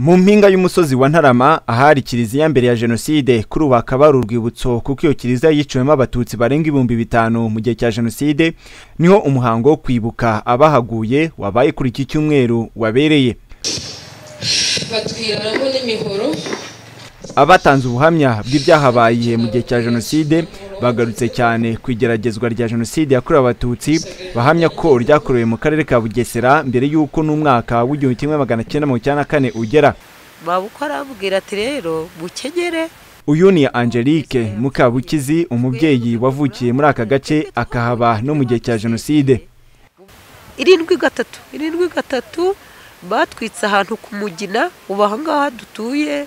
mu mpinga y'umusozi wa ntarama ahari kiliziya mbere ya jenoside kuri ubu hakaba hari urwibutso kuko iyo kiliziya yiciwemo abatutsi barenga ibihumbi bitanu mu gihe cya jenoside ni ho umuhango wo kwibuka abahaguye wabaye kuri iki cyumweru wabereye. Abatanze ubuhamya bw'ibyahabaye mu gihe cya jenoside bagarutse cyane ku igeragezwa rya jenoside yakorewe abatutsi bahamya ko ryakorewe mu karere ka bugesera mbere y'uko n'umwaka w'igihumbi kimwe magana cyenda mirongo icyenda na kane ugera. Babuko arambwira ati rero bukenyere uyu ni angelique mukabukizi umubyeyi wavukiye muri aka gace akahaba no mu gihe cya jenoside. Irindwi gatatu irindwi gatatu batwitse ahantu ku mugina ubu aha ngaha dutuye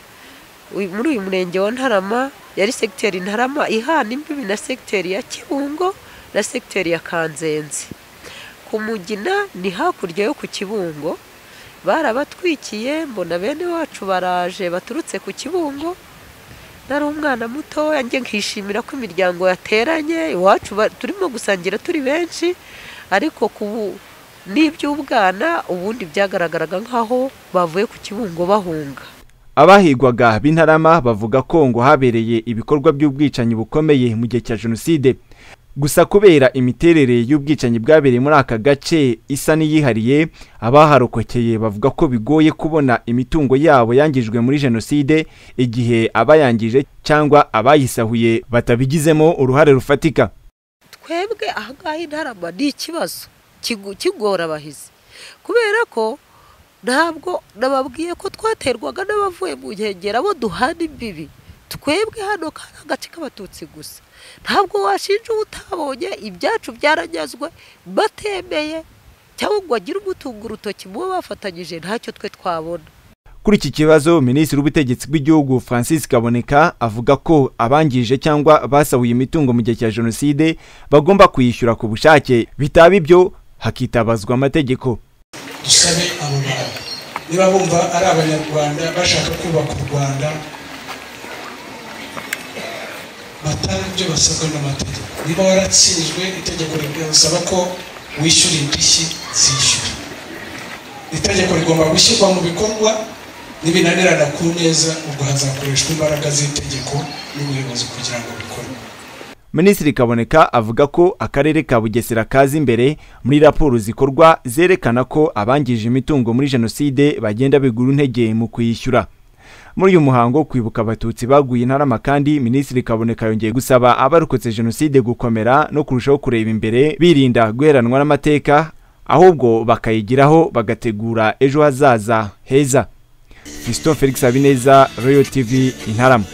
muri uyu murenge wa ntarama yari segiteri ntarama ihana imbibi na segiteri ya kibungo na segiteri ya kanzenze. Ku mugina ni hakurya yo ku kibungo barabatwikiye mbona bene wacu baraje baturutse ku kibungo. Nari umwana mutoya njye nkishimira ko imiryango yateranye iwacu turimo gusangira turi benshi ariko ku n'iby'ubwana ubundi byagaragaraga nk'aho bavuye ku kibungo bahunga. Abahigwaga b'intarama bavuga ko ngo habereye ibikorwa by'ubwicanyi bukomeye mu gihe cya jenoside. Gusa kubera imiterere y'ubwicanyi bwabereye muri aka gace isa n'iyihariye abaharokokeye bavuga ko bigoye kubona imitungo yabo yangijwe muri jenoside igihe abayangije cyangwa abayisahuye batabigizemo uruhare rufatika. Twebwe ahangaha intarama ni ikibazo kigora abahizi. Kubera ko ntabwo nababwiye ko twaterwaga n'abavuye mu nkengero abo duhana imbibi. Twebwe hano kari agace k'abatutsi gusa. Ntabwo washinja uwo utabonye ibyacu byaranyazwe batemeye cyangwa ngo agire umutungo urutoki mu bo bafatanyije ntacyo twe twabona. Kuri iki kibazo minisitiri w'ubutegetsi bw'igihugu francis kaboneka avuga ko abangije cyangwa basahuye imitungo mu gihe cya jenoside bagomba kuyishyura ku bushake. Bitaba ibyo hakitabazwa amategeko. Dusabe niba bumva ari abanyarwanda bashaka kubaka u rwanda. Batange ibyo basabwa n'amategeko. Niba waratsinzwe itegeko risaba ko wishyura indishyi zishyura. Itegeko rigomba gushyirwa mu bikorwa nibinanirana ku neza ubwo hazakoreshwa imbaraga z'itegeko n'ubuyobozi kugira ngo minisitiri kaboneka avuga ko akarere ka bugesera kaza imbere muri raporo zikorwa zerekana ko abangije imitungo muri jenoside bagenda bigura intege mu kuyishyura. Muri uyu muhango wo kwibuka abatutsi baguye intarama kandi minisitiri kaboneka yongeye gusaba abarokotse jenoside gukomera no kurushaho kureba imbere birinda guheranwa n'amateka ahubwo bakayigiraho bagategura ejo hazaza heza. Fiston Felix Habineza Royal TV Intarama